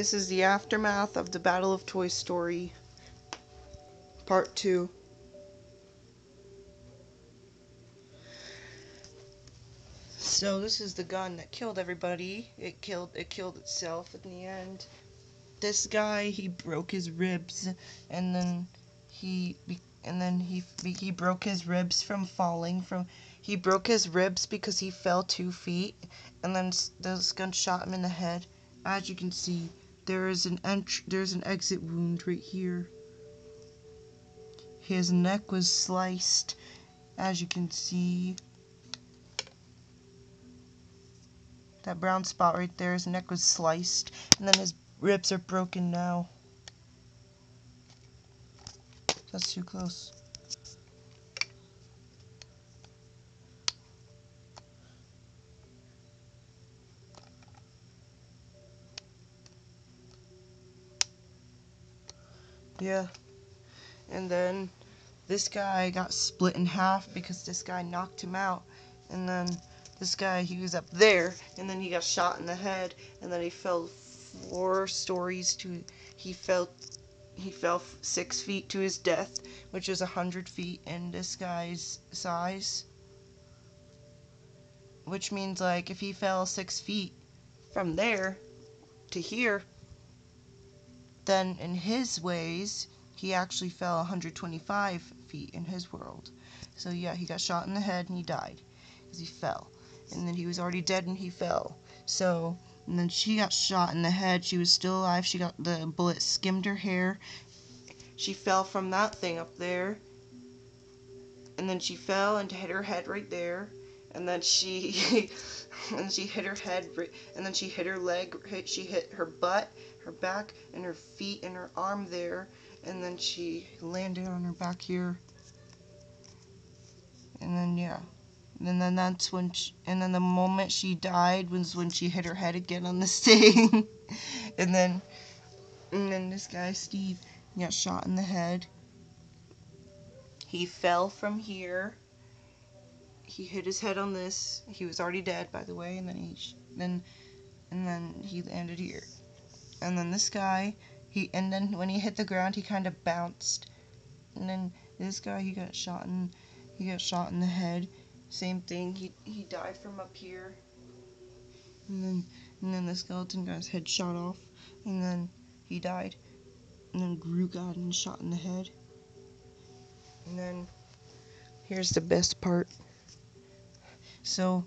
This is the aftermath of the Battle of Toy Story, Part 2. So this is the gun that killed everybody. It killed it killed itself in the end. This guy, he broke his ribs and then he and then he he broke his ribs from falling from he broke his ribs because he fell 2 feet and then this gun shot him in the head. As you can see, there is an ent there's an exit wound right here. His neck was sliced, as you can see. That brown spot right there, his neck was sliced, and then his ribs are broken now. That's too close. Yeah. And then this guy got split in half because this guy knocked him out. And then this guy, he was up there, and then he got shot in the head, and then he fell four stories to, he fell, he fell six feet to his death, which is a hundred feet in this guy's size. Which means, like, if he fell six feet from there to here, then in his ways, he actually fell 125 feet in his world. So yeah, he got shot in the head and he died because he fell. And then he was already dead and he fell. So, and then she got shot in the head. She was still alive. She got the bullet skimmed her hair. She fell from that thing up there. And then she fell and hit her head right there. And then she and she hit her head and then she hit her leg she hit her butt her back and her feet and her arm there and then she landed on her back here. And then yeah. And then that's when she, and then the moment she died was when she hit her head again on the thing. And then and then this guy Steve got shot in the head. He fell from here. He hit his head on this. He was already dead, by the way, and then he then and then he landed here. And then this guy, he and then when he hit the ground, he kind of bounced. And then this guy, he got shot in he got shot in the head. Same thing. He he died from up here. And then and then the skeleton his head shot off, and then he died. And then Groot got him shot in the head. And then here's the best part. So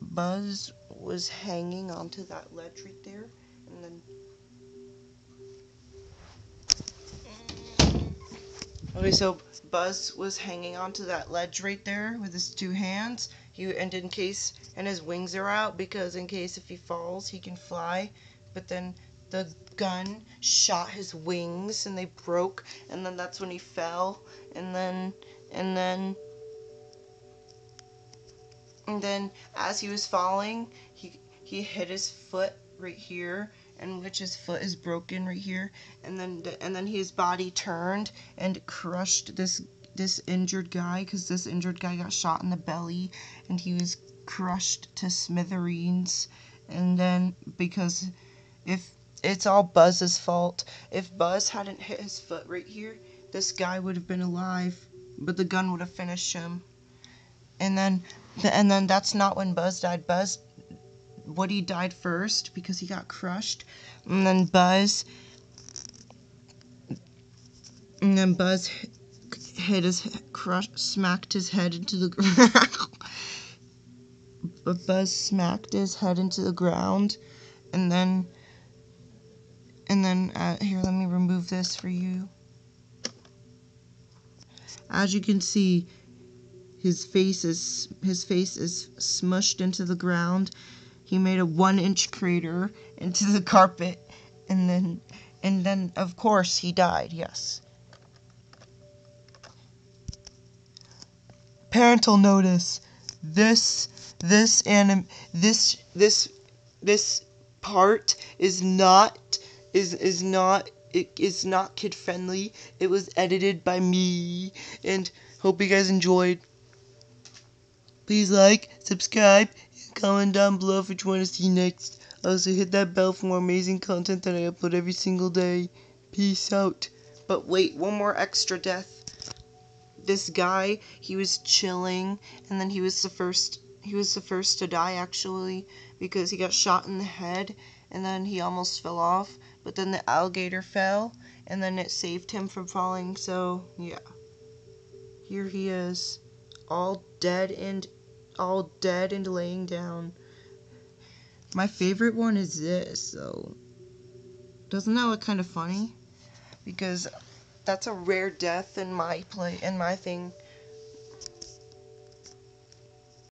Buzz was hanging onto that ledge right there, Okay, so Buzz was hanging onto that ledge right there with his two hands. He and in case and his wings are out because in case if he falls he can fly. But then the gun shot his wings and they broke and then that's when he fell and then and then and then as he was falling, he he hit his foot right here, and which his foot is broken right here, and then and then his body turned and crushed this this injured guy because this injured guy got shot in the belly and he was crushed to smithereens. And then because if it's all Buzz's fault if Buzz hadn't hit his foot right here this guy would have been alive but the gun would have finished him. And then and then that's not when Buzz died. Buzz Woody died first because he got crushed, and then Buzz and then Buzz hit his crush smacked his head into the ground. Buzz smacked his head into the ground, and then and then uh, here let me remove this for you. As you can see, his face is his face is smushed into the ground. He made a one inch crater into the carpet and then and then of course he died, yes. Parental notice. This this anim this this this part is not is is not it is not kid friendly. It was edited by me and hope you guys enjoyed. Please like, subscribe, comment down below if you want to see next. Also, hit that bell for more amazing content that I upload every single day. Peace out. But wait, one more extra death. This guy, he was chilling, and then he was the first. He was the first to die actually because he got shot in the head, and then he almost fell off. But then the alligator fell, and then it saved him from falling. So yeah, here he is, all dead and all dead and laying down. My favorite one is this, though. Doesn't that look kind of funny? Because that's a rare death in my play in my thing.